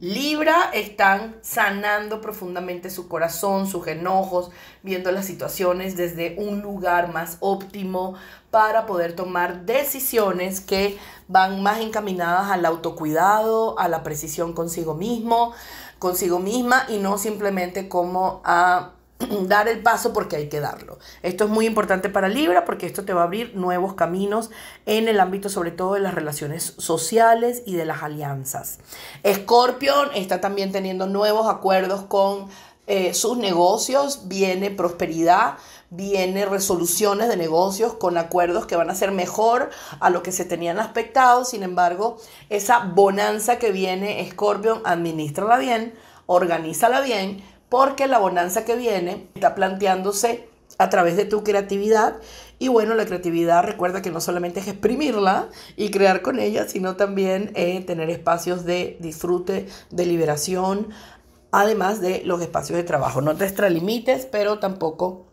Libra están sanando profundamente su corazón, sus enojos, viendo las situaciones desde un lugar más óptimo para poder tomar decisiones que van más encaminadas al autocuidado, a la precisión consigo mismo, consigo misma y no simplemente como a dar el paso porque hay que darlo. Esto es muy importante para Libra porque esto te va a abrir nuevos caminos en el ámbito sobre todo de las relaciones sociales y de las alianzas. Escorpión está también teniendo nuevos acuerdos con eh, sus negocios, viene prosperidad, viene resoluciones de negocios con acuerdos que van a ser mejor a lo que se tenían aspectado. Sin embargo, esa bonanza que viene, Escorpión, administrala bien, organízala bien porque la bonanza que viene está planteándose a través de tu creatividad. Y bueno, la creatividad recuerda que no solamente es exprimirla y crear con ella, sino también eh, tener espacios de disfrute, de liberación, además de los espacios de trabajo. No te extralimites, pero tampoco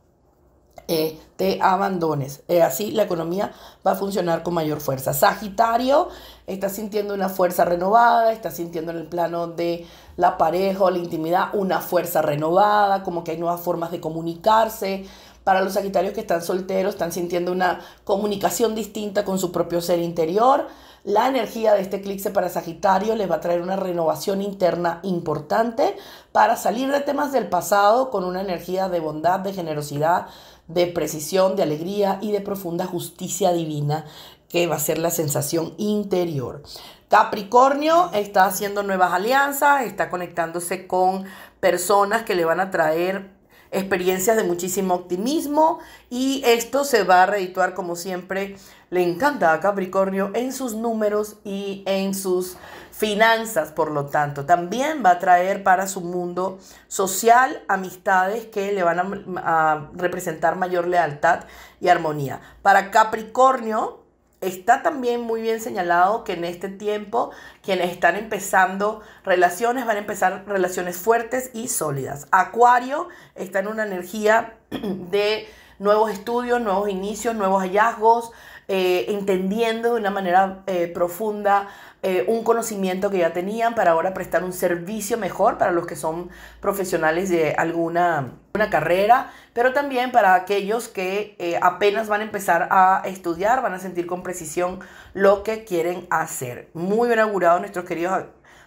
eh, te abandones. Eh, así la economía va a funcionar con mayor fuerza. Sagitario está sintiendo una fuerza renovada, está sintiendo en el plano de la pareja o la intimidad una fuerza renovada, como que hay nuevas formas de comunicarse. Para los Sagitarios que están solteros, están sintiendo una comunicación distinta con su propio ser interior. La energía de este eclipse para Sagitario les va a traer una renovación interna importante para salir de temas del pasado con una energía de bondad, de generosidad, de precisión, de alegría y de profunda justicia divina que va a ser la sensación interior. Capricornio está haciendo nuevas alianzas, está conectándose con personas que le van a traer experiencias de muchísimo optimismo y esto se va a redituar como siempre le encanta a Capricornio en sus números y en sus finanzas, por lo tanto. También va a traer para su mundo social amistades que le van a, representar mayor lealtad y armonía. Para Capricornio, está también muy bien señalado que en este tiempo quienes están empezando relaciones van a empezar relaciones fuertes y sólidas. Acuario está en una energía de nuevos estudios, nuevos inicios, nuevos hallazgos, eh, entendiendo de una manera eh, profunda eh, un conocimiento que ya tenían para ahora prestar un servicio mejor para los que son profesionales de alguna una carrera, pero también para aquellos que apenas van a empezar a estudiar, van a sentir con precisión lo que quieren hacer. Muy bien augurado nuestros queridos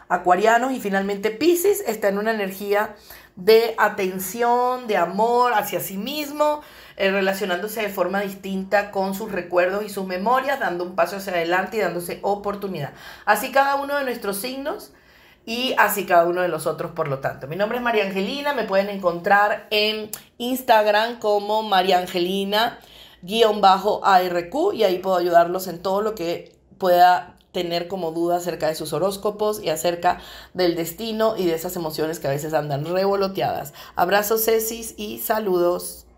acuarianos y finalmente Pisces está en una energía de atención, de amor hacia sí mismo, eh, relacionándose de forma distinta con sus recuerdos y sus memorias, dando un paso hacia adelante y dándose oportunidad. Así cada uno de nuestros signos y así cada uno de los otros, por lo tanto. Mi nombre es María Angelina, me pueden encontrar en Instagram como María Angelina ARQ y ahí puedo ayudarlos en todo lo que pueda tener como duda acerca de sus horóscopos y acerca del destino y de esas emociones que a veces andan revoloteadas. Abrazos, Cecis, y saludos.